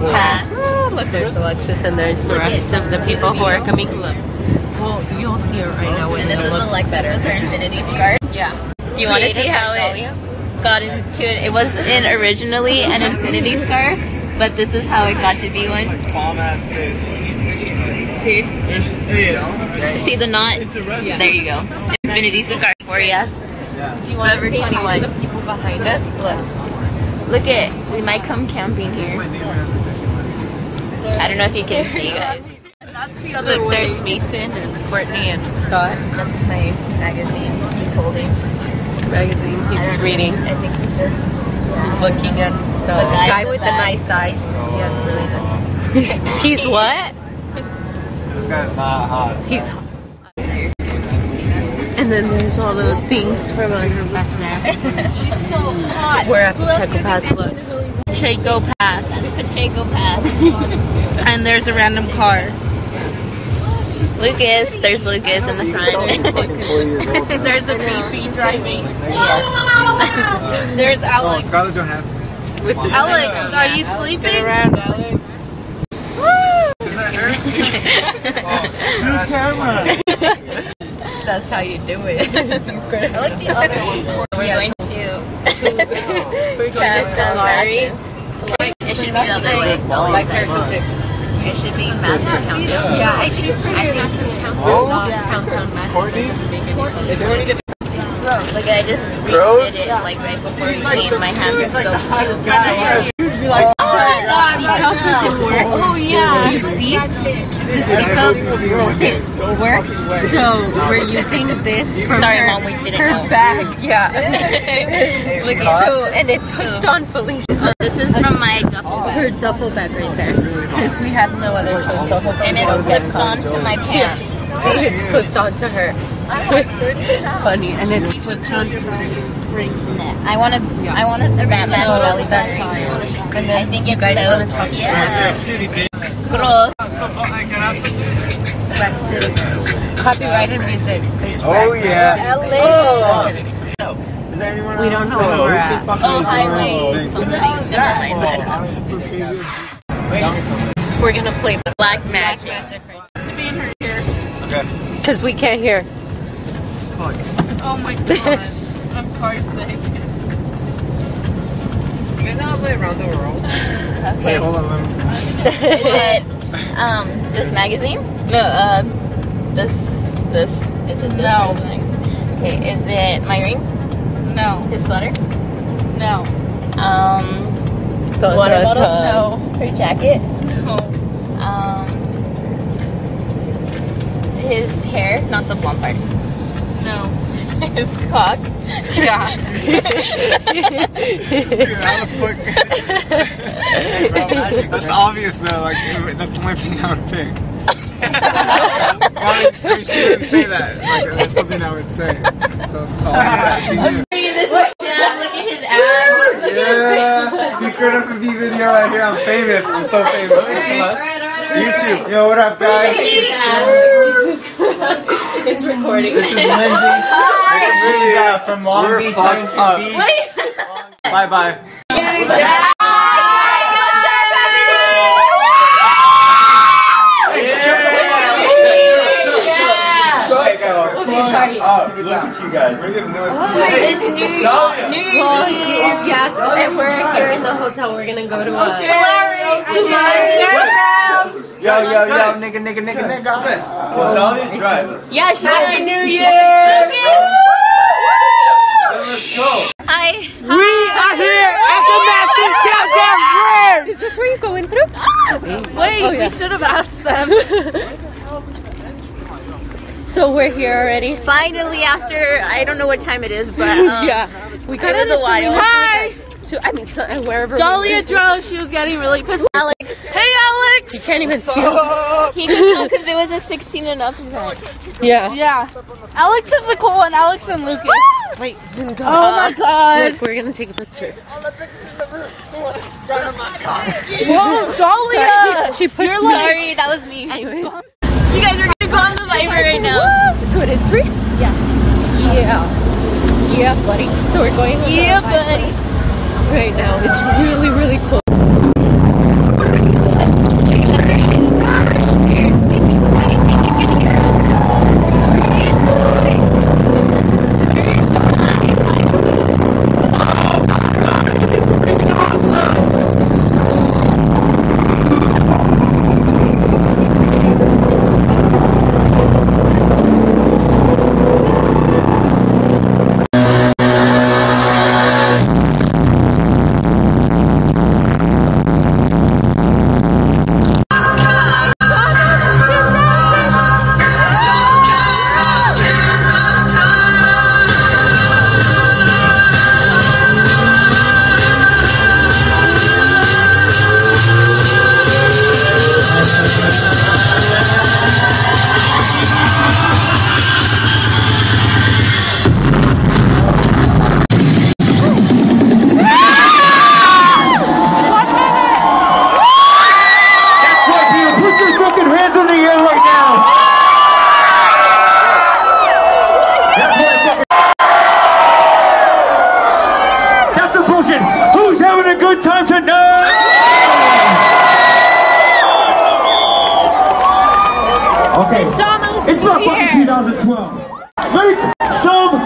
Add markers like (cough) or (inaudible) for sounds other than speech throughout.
go past. Ah, look, there's Alexis and there's the rest of the people who are coming. Look. Well, you'll see it right now when And this it is looks Alexis better. with her infinity scarf. Yeah. Do you want to see how it got into it? It was in originally an infinity scarf, but this is how it got to be one. See? See the knot? Yeah. There you go. Infinity scarf for yes. Yeah. Do you want to hi 21. the people behind us? Look. Look at, we might come camping here. I don't know if you can see guys. Look, there's Mason and Courtney and Scott. That's my magazine he's holding. Magazine. He's reading, I think he's just looking at the, The guy guy in the with the nice eyes. He has really nice. He's (laughs) (laughs) what? This guy's not hot. He's hot. And then there's all the things from us back there. She's so hot. We're at Pacheco Pass. Look. Chaco Pass, Pacheco Pass. (laughs) and there's a random car. Lucas, there's Lucas in the front. (laughs) There's a BP driving. (laughs) there's Oh, Alex. Scarlett Johansson. With the Alex, are you sleeping? That's how you do it. I like the other one. We're going to. We're going to It should be the other way. It should be Massive Countdown. Yeah, I think countdown, not Countdown Massive doesn't make any sense. Like I just redid it like right before we came. My hands are so blue. Seatbelt doesn't work. Oh yeah. Do you see? The seatbelt doesn't work. So we're using this from Sorry, her, Mom, we didn't her know. bag. Yeah. (laughs) Look So and it's hooked on Felicia. Oh, this is from my duffel bag. Her duffel bag right there. Because we had no other choice. So hook And it's clipped onto my pants. See, it's clipped onto her. (laughs) Funny, and it's clipped onto I want to. I want to Batman belly So that's button. fine. And I think you guys so want to talk yeah. City. Gross. Rap City. Copyrighted music. Oh, yeah. LA. Is We don't know where we're at. Oh, highway. Something. Never mind. We're gonna play Black magic. Magic right Okay. Because we can't hear. Oh my (laughs) god. I'm car sick. You guys know how to play Around the World? (laughs) Wait, hold on. let me- Is um this magazine? No, um this this is it this No. magazine? Okay, is it my ring? No, His sweater? no, Um water bottle? no, Her jacket? no. His hair, not the blonde part. No. (laughs) His cock. Yeah. Dude, how the fuck? That's obvious though. Like, that's the only thing I would pick. I mean, she didn't say that. Like, that's something I would say. So it's obvious that she knew. This is Sam, look at his abs. Yeah, this Skirt FB video right here. I'm famous. I'm so famous. YouTube. Yo, what up, guys? His (laughs) abs. It's recording. This is Lindsay. (laughs) She's uh, from Long Beach, Huntington Beach. Bye bye. Oh, look at you guys. We're getting noise. It's New Year's. New Year's Well, Eve. yes, and we're here in the hotel. We're gonna go to uh, Larry. Yo, yo, yo, nigga, nigga, nigga, nigga. Well, Dahlia, drive. Yeah, she Happy New Year. Let's go. Hi. We are here at the Masters Countdown Grand! Is this where you're going through? Wait, Oh, yeah. we should have asked them. (laughs) So we're here already. Finally, after I don't know what time it is, but (laughs) um, yeah, we it got was a while. Hi. To, I mean, so, wherever. we Dahlia went. drove. She was getting really pissed. Alex, Hey, You can't even see. he (laughs) just because it was a 16 and up event. Yeah. Yeah. Alex is the cool one. Alex and Lucas. Wait, then go. Oh my god. Look, we're gonna take a picture. Whoa, Dahlia. She pushed You're me. Larry. That was me. Anyways, You guys are gonna go on the Viber right now. so it is free. Yeah. Yeah. Yeah, buddy. So we're going. with Yeah, our buddy. right now. It's really, really cool. Okay. It's almost It's not fucking 2012. Make some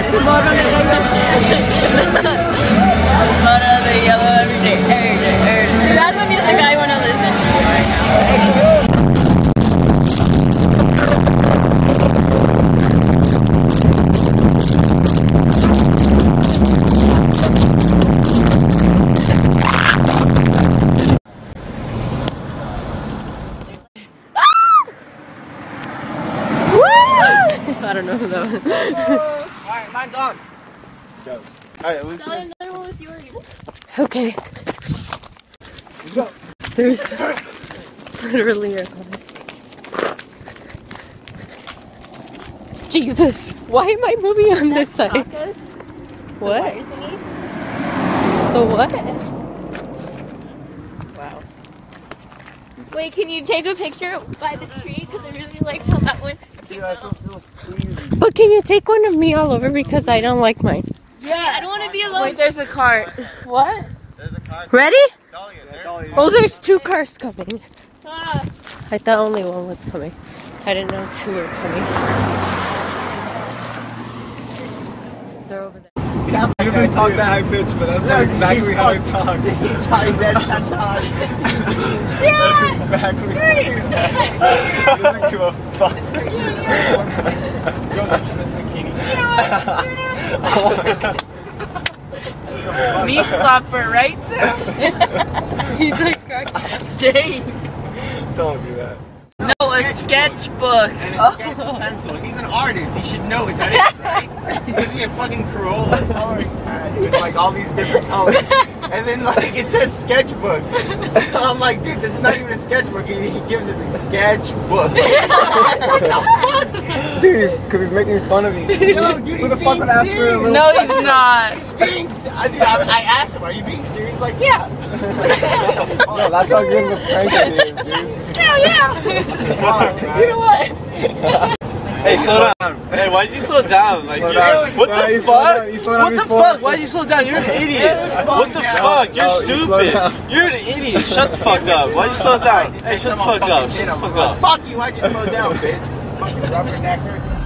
that's the moral of the Okay. There's (laughs) literally a car. Jesus, why am I moving on this side? What? The what? Wow. Wait, can you take a picture by the tree? Because I really liked how that one came out. But can you take one of me all over because I don't like mine? Yeah, I don't want to be alone. Wait, there's a cart. what? There's a cart. Ready? Oh, there's two cars coming. Ah. I thought only one was coming. I didn't know two were coming. They're over there. He doesn't talk that high pitch, but that's not exactly how he talks. (laughs) that's how (laughs) That's exactly what he says. He doesn't give a fuck. (laughs) Goes up to Miss McKinney. Me slapper, right? (laughs) He's like, crack. Dang. Don't do that. No, a sketchbook. And a sketch oh. pencil. He's an artist. He should know what that is, right? He gives me a fucking Corolla (laughs) coloring pad with like all these different colors. And then like it says sketchbook. So I'm like, dude, this is not even a sketchbook. He, he gives it me sketchbook. (laughs) what the fuck? (laughs) Dude, he's because he's making fun of me. (laughs) Yo, dude, Who the fuck would ask for a No, he's not. Being, se- I, dude, I, I asked him, are you being serious? Like, yeah. (laughs) No, that's how good of a prank it is, dude. you know what? Hey, slow down. Hey, why'd you slow down? Like, Slow down. what Yeah, the he fuck? down- he slowed down What the before. fuck? Why'd you slow down? You're an idiot. What the fuck? You're No, stupid. You're an idiot. Shut the fuck up. Why'd you slow down? Hey, shut the fuck up. Shut the fuck up. Fuck you, I you slow down, bitch. Rubbernecker.